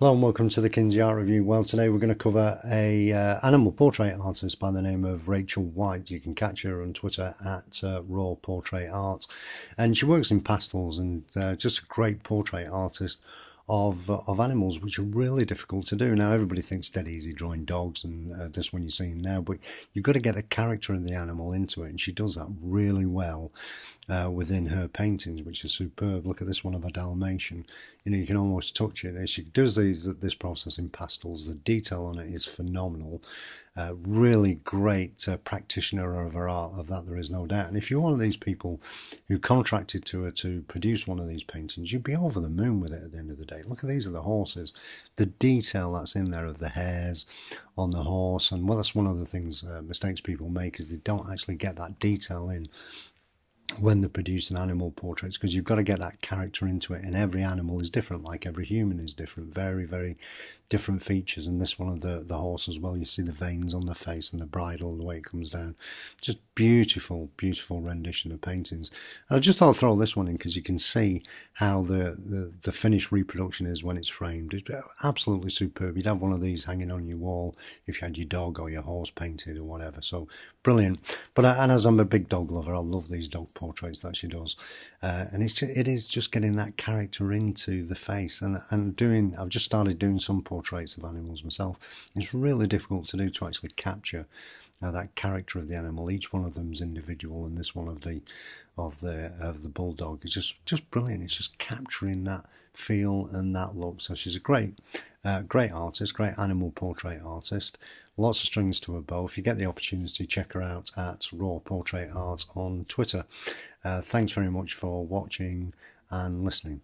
Hello and welcome to the Kinsey Art Review. Well, today we're going to cover a uh, animal portrait artist by the name of Rachael White. You can catch her on Twitter at uh, Raw Portrait Art, and she works in pastels and uh, just a great portrait artist of of animals, which are really difficult to do. Now, everybody thinks dead easy drawing dogs, and uh, this one you're seeing now, but you've got to get the character of the animal into it, and she does that really well uh, within her paintings, which is superb. Look at this one of a Dalmatian. You know, you can almost touch it. She does these this process in pastels. The detail on it is phenomenal. Really great uh, practitioner of her art, of that there is no doubt. And if you're one of these people who contracted to her to produce one of these paintings, you'd be over the moon with it at the end of the day. Look at these are the horses. The detail that's in there of the hairs on the horse, and well, that's one of the things uh, mistakes people make is they don't actually get that detail in when they're producing animal portraits because you've got to get that character into it and every animal is different like every human is different very very different features and this one of the the horse as well you see the veins on the face and the bridle the way it comes down. Just beautiful beautiful rendition of paintings. And I just thought I'd throw this one in because you can see how the, the the finished reproduction is when it's framed. It's absolutely superb. You'd have one of these hanging on your wall if you had your dog or your horse painted or whatever so brilliant. But and as I'm a big dog lover I love these dog portraits that she does, uh, and it's it is just getting that character into the face and and doing. I've just started doing some portraits of animals myself. It's really difficult to do to actually capture uh, that character of the animal. Each one of them is individual, and this one of the of the of the bulldog is just just brilliant. It's just capturing that feel and that look. So she's a great uh, great artist, great animal portrait artist. Lots of strings to her bow. If you get the opportunity, check her out at Raw Portrait Art on Twitter. Uh, thanks very much for watching and listening.